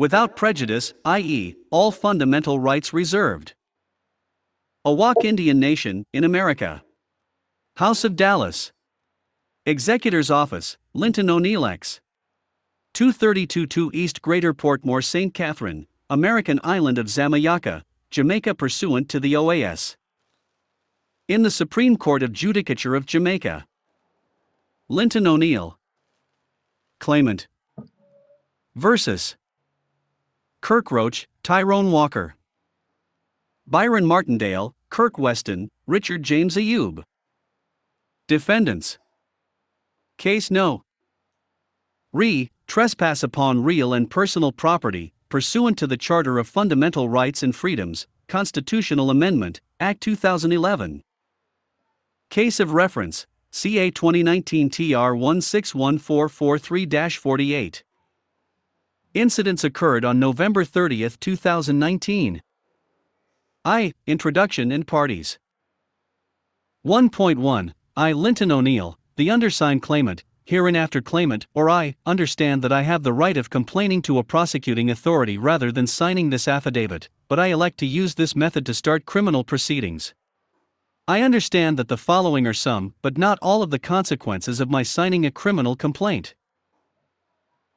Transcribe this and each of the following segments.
without prejudice, i.e., all fundamental rights reserved. Ahuuakh Indian Nation, in America. House of Dallas. Executor's Office, Linton O'Neill X. 2322 East Greater Portmore St. Catherine, American Island of Zamayaka, Jamaica pursuant to the OAS. In the Supreme Court of Judicature of Jamaica. Linton O'Neill. Claimant. Versus. Kirk Roach, Tyrone Walker. Byron Martindale, Kirk Weston, Richard James Ayub. Defendants. Case No. Re. Trespass upon real and personal property, pursuant to the Charter of Fundamental Rights and Freedoms, Constitutional Amendment, Act 2011. Case of reference CA 2019 TR 161443 48. Incidents occurred on November 30, 2019. I. Introduction and Parties. 1.1. I. Linton O'Neill, the undersigned claimant, hereinafter claimant, or I, understand that I have the right of complaining to a prosecuting authority rather than signing this affidavit, but I elect to use this method to start criminal proceedings. I understand that the following are some, but not all of the consequences of my signing a criminal complaint.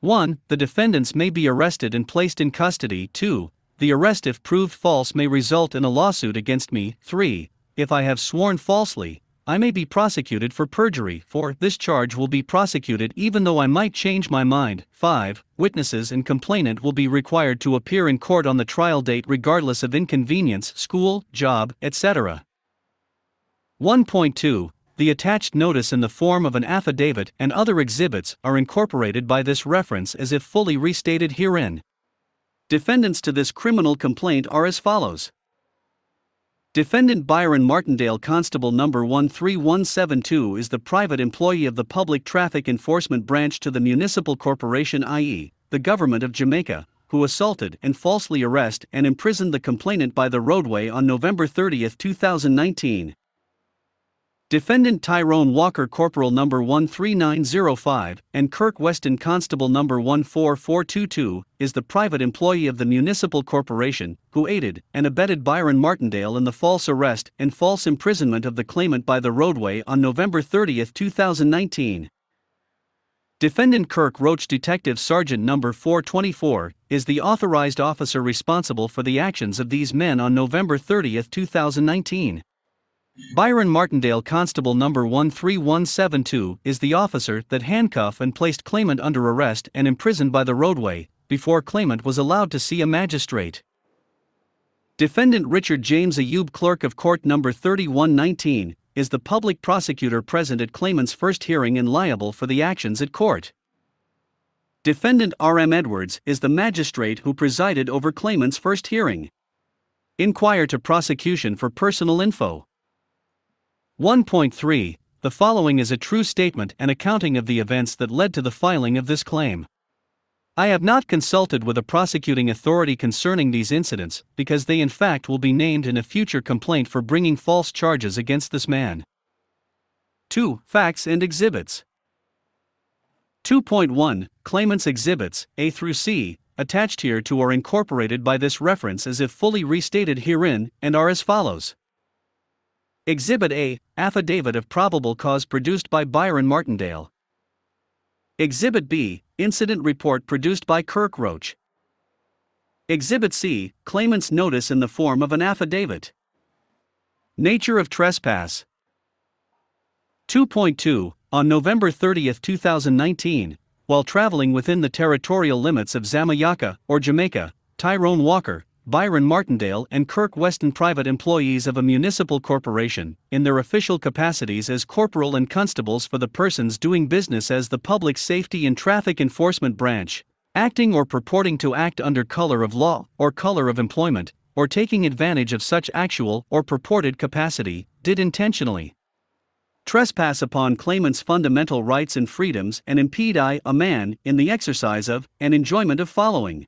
1. The defendants may be arrested and placed in custody. 2. The arrest, if proved false, may result in a lawsuit against me. 3. If I have sworn falsely, I may be prosecuted for perjury, for this charge will be prosecuted even though I might change my mind. 5. Witnesses and complainant will be required to appear in court on the trial date regardless of inconvenience, school, job, etc. 1.2 The attached notice in the form of an affidavit and other exhibits are incorporated by this reference as if fully restated herein. Defendants to this criminal complaint are as follows Defendant Byron Martindale Constable Number 13172 is the private employee of the Public Traffic Enforcement Branch to the Municipal Corporation, i.e., the Government of Jamaica, who assaulted and falsely arrested and imprisoned the complainant by the roadway on November 30, 2019. Defendant Tyrone Walker Corporal number 13905 and Kirk Weston Constable number 14422 is the private employee of the municipal corporation who aided and abetted Byron Martindale in the false arrest and false imprisonment of the claimant by the roadway on November 30, 2019. Defendant Kirk Roach Detective Sergeant number 424 is the authorized officer responsible for the actions of these men on November 30, 2019. Byron Martindale Constable Number 13172 is the officer that handcuffed and placed claimant under arrest and imprisoned by the roadway before claimant was allowed to see a magistrate. Defendant Richard James Ayub Clerk of Court Number 3119 is the public prosecutor present at claimant's first hearing and liable for the actions at court. Defendant R.M. Edwards is the magistrate who presided over claimant's first hearing. Inquire to prosecution for personal info. 1.3 The following is a true statement and accounting of the events that led to the filing of this claim. I have not consulted with a prosecuting authority concerning these incidents because they, in fact, will be named in a future complaint for bringing false charges against this man. 2. Facts and Exhibits 2.1 Claimants Exhibits A through C, attached here to or incorporated by this reference as if fully restated herein, and are as follows. Exhibit A Affidavit of Probable Cause produced by Byron Martindale. Exhibit B Incident Report produced by Kirk Roach. Exhibit C Claimant's Notice in the form of an affidavit. Nature of Trespass 2.2 On November 30, 2019, while traveling within the territorial limits of Zamayaka or Jamaica, Tyrone Walker, Byron Martindale and Kirk Weston, private employees of a municipal corporation, in their official capacities as corporal and constables for the persons doing business as the Public Safety and Traffic Enforcement Branch, acting or purporting to act under color of law or color of employment, or taking advantage of such actual or purported capacity, did intentionally trespass upon claimant's fundamental rights and freedoms and impede I, a man, in the exercise of and enjoyment of following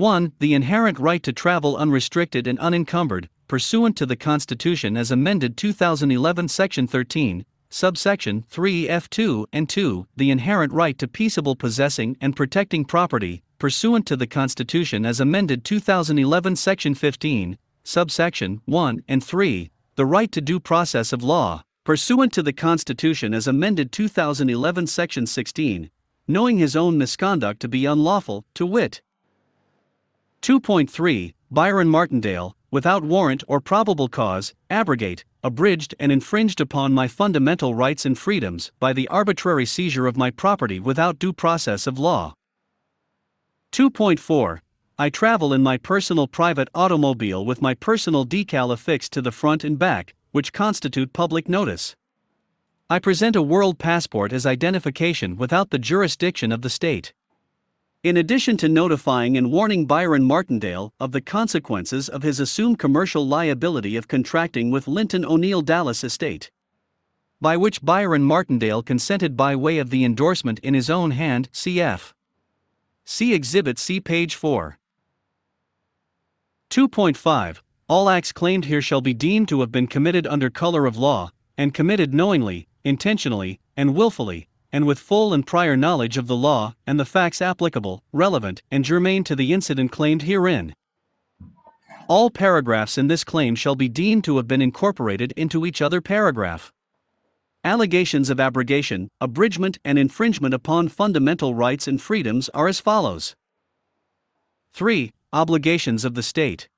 1. The inherent right to travel unrestricted and unencumbered, pursuant to the Constitution as amended 2011 Section 13, subsection 3 F2 and 2, the inherent right to peaceable possessing and protecting property, pursuant to the Constitution as amended 2011 Section 15, subsection 1 and 3, the right to due process of law, pursuant to the Constitution as amended 2011 Section 16, knowing his own misconduct to be unlawful, to wit. 2.3 Byron Martindale, without warrant or probable cause, abrogate, abridged, and infringed upon my fundamental rights and freedoms by the arbitrary seizure of my property without due process of law. 2.4 I travel in my personal private automobile with my personal decal affixed to the front and back, which constitute public notice. I present a world passport as identification without the jurisdiction of the state. In addition to notifying and warning Byron Martindale of the consequences of his assumed commercial liability of contracting with Linton O'Neill Dallas Estate, by which Byron Martindale consented by way of the endorsement in his own hand, cf. See Exhibit C, page 4. 2.5 All acts claimed here shall be deemed to have been committed under color of law, and committed knowingly, intentionally, and willfully, and with full and prior knowledge of the law and the facts applicable, relevant, and germane to the incident claimed herein. All paragraphs in this claim shall be deemed to have been incorporated into each other paragraph. Allegations of abrogation, abridgment, and infringement upon fundamental rights and freedoms are as follows 3. Obligations of the State.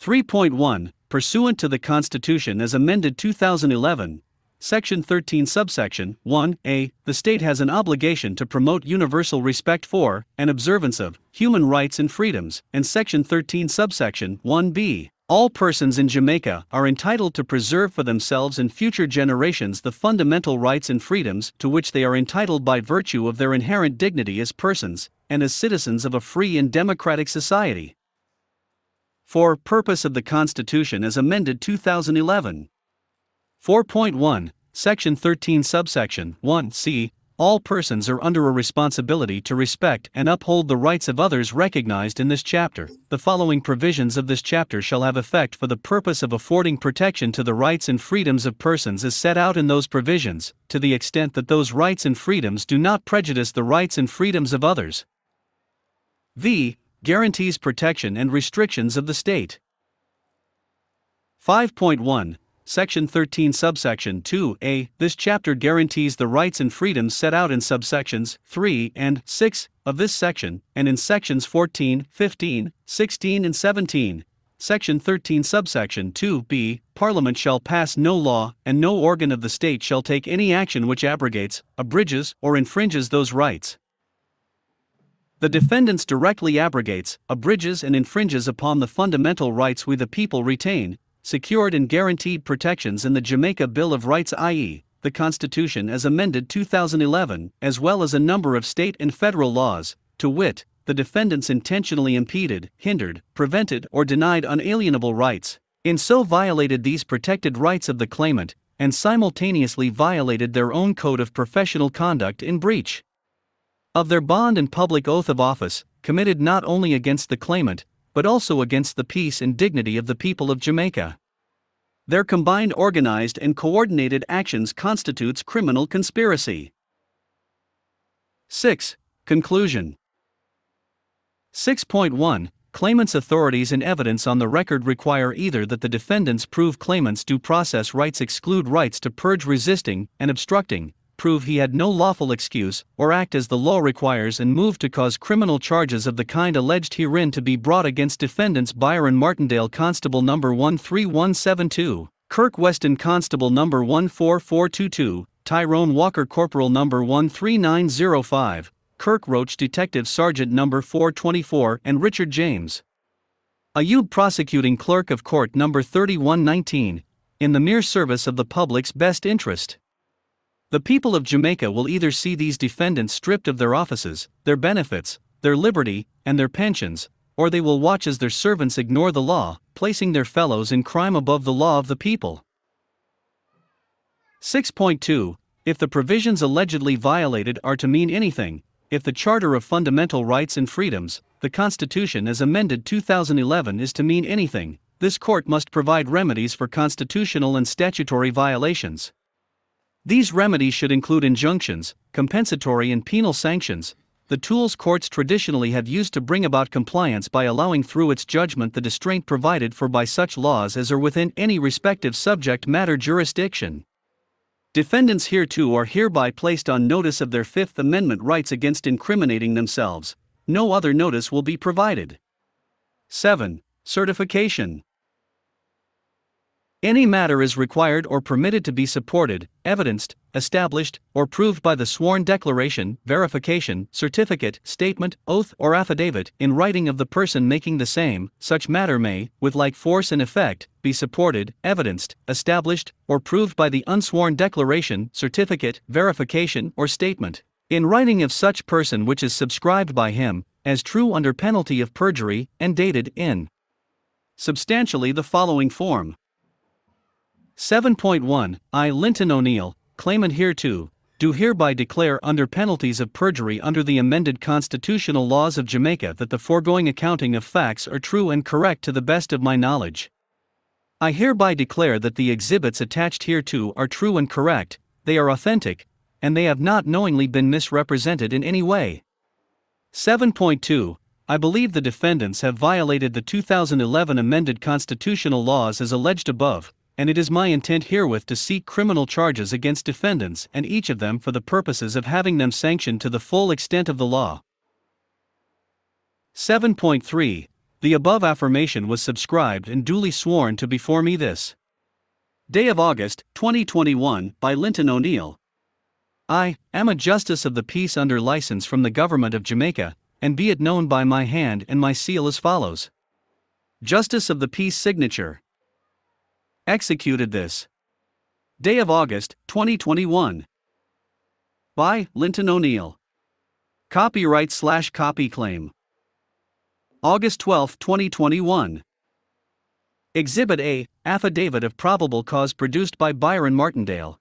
3.1 Pursuant to the Constitution as amended 2011, Section 13, subsection 1a, the state has an obligation to promote universal respect for and observance of human rights and freedoms, and Section 13, subsection 1b. All persons in Jamaica are entitled to preserve for themselves and future generations the fundamental rights and freedoms to which they are entitled by virtue of their inherent dignity as persons and as citizens of a free and democratic society. For purpose of the Constitution as amended 2011. 4.1, Section 13, subsection 1c All persons are under a responsibility to respect and uphold the rights of others recognized in this chapter. The following provisions of this chapter shall have effect for the purpose of affording protection to the rights and freedoms of persons as set out in those provisions, to the extent that those rights and freedoms do not prejudice the rights and freedoms of others. V. Guarantees protection and restrictions of the state. 5.1 Section 13, subsection 2a. This chapter guarantees the rights and freedoms set out in subsections 3 and 6 of this section, and in sections 14, 15, 16, and 17. Section 13, subsection 2b. Parliament shall pass no law, and no organ of the state shall take any action which abrogates, abridges, or infringes those rights. The defendants directly abrogates, abridges, and infringes upon the fundamental rights we the people retain, secured and guaranteed protections in the Jamaica Bill of Rights, i.e., the Constitution as amended 2011, as well as a number of state and federal laws, to wit, the defendants intentionally impeded, hindered, prevented, or denied unalienable rights, in so violated these protected rights of the claimant, and simultaneously violated their own code of professional conduct in breach of their bond and public oath of office, committed not only against the claimant, but also against the peace and dignity of the people of Jamaica. Their combined organized and coordinated actions constitutes criminal conspiracy. 6. Conclusion 6.1 Claimants' authorities and evidence on the record require either that the defendants prove claimants' due process rights exclude rights to purge resisting and obstructing, prove he had no lawful excuse, or act as the law requires and move to cause criminal charges of the kind alleged herein to be brought against defendants Byron Martindale Constable No. 13172, Kirk Weston Constable No. 14422, Tyrone Walker Corporal No. 13905, Kirk Roach Detective Sergeant No. 424, and Richard James. Ayub Prosecuting Clerk of Court No. 3119, in the mere service of the public's best interest. The people of Jamaica will either see these defendants stripped of their offices, their benefits, their liberty, and their pensions, or they will watch as their servants ignore the law, placing their fellows in crime above the law of the people. 6.2 If the provisions allegedly violated are to mean anything, if the Charter of Fundamental Rights and Freedoms, the Constitution as amended 2011 is to mean anything, this court must provide remedies for constitutional and statutory violations. These remedies should include injunctions, compensatory and penal sanctions, the tools courts traditionally have used to bring about compliance by allowing through its judgment the distraint provided for by such laws as are within any respective subject matter jurisdiction. Defendants hereto are hereby placed on notice of their Fifth Amendment rights against incriminating themselves. No other notice will be provided. 7. Certification. Any matter is required or permitted to be supported, evidenced, established, or proved by the sworn declaration, verification, certificate, statement, oath, or affidavit in writing of the person making the same. Such matter may, with like force and effect, be supported, evidenced, established, or proved by the unsworn declaration, certificate, verification, or statement in writing of such person which is subscribed by him, as true under penalty of perjury, and dated in substantially the following form. 7.1 I, Linton O'Neill, claimant hereto, do hereby declare under penalties of perjury under the amended constitutional laws of Jamaica that the foregoing accounting of facts are true and correct to the best of my knowledge. I hereby declare that the exhibits attached hereto are true and correct, they are authentic, and they have not knowingly been misrepresented in any way. 7.2 I believe the defendants have violated the 2011 amended constitutional laws as alleged above and it is my intent herewith to seek criminal charges against defendants and each of them for the purposes of having them sanctioned to the full extent of the law. 7.3 The above affirmation was subscribed and duly sworn to before me this day of August, 2021, by Linton O'Neill. I am a justice of the peace under license from the government of Jamaica, and be it known by my hand and my seal as follows Justice of the Peace signature executed this day of August 2021 by Linton O'Neill. Copyright slash copy claim. August 12, 2021. Exhibit A Affidavit of Probable Cause produced by Byron Martindale.